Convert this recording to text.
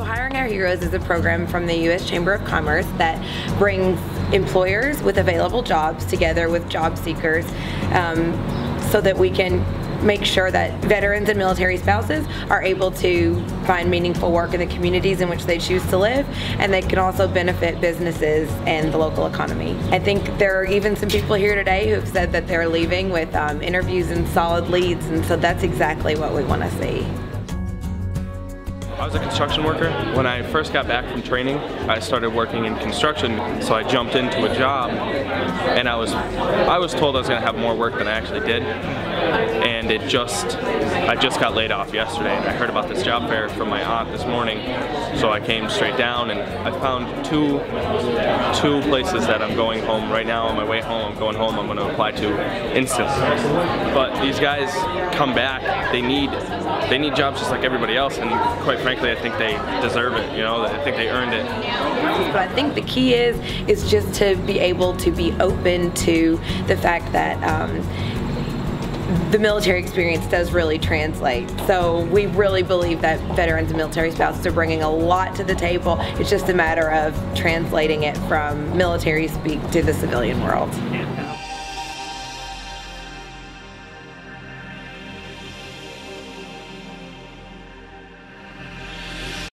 Hire Heroes is a program from the U.S. Chamber of Commerce that brings employers with available jobs together with job seekers um, so that we can make sure that veterans and military spouses are able to find meaningful work in the communities in which they choose to live, and they can also benefit businesses and the local economy. I think there are even some people here today who've said that they're leaving with um, interviews and solid leads, and so that's exactly what we want to see. I was a construction worker. When I first got back from training, I started working in construction, so I jumped into a job and I was I was told I was going to have more work than I actually did. And it just I just got laid off yesterday and I heard about this job fair from my aunt this morning. So I came straight down and I found two two places that I'm going home right now on my way home. I'm going home. I'm going to apply to instantly. But these guys come back. They need they need jobs just like everybody else and quite frankly frankly, I think they deserve it. You know, I think they earned it. But I think the key is is just to be able to be open to the fact that. Um, the military experience does really translate. So we really believe that veterans and military spouses are bringing a lot to the table. It's just a matter of translating it from military speak to the civilian world.